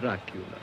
Drácula.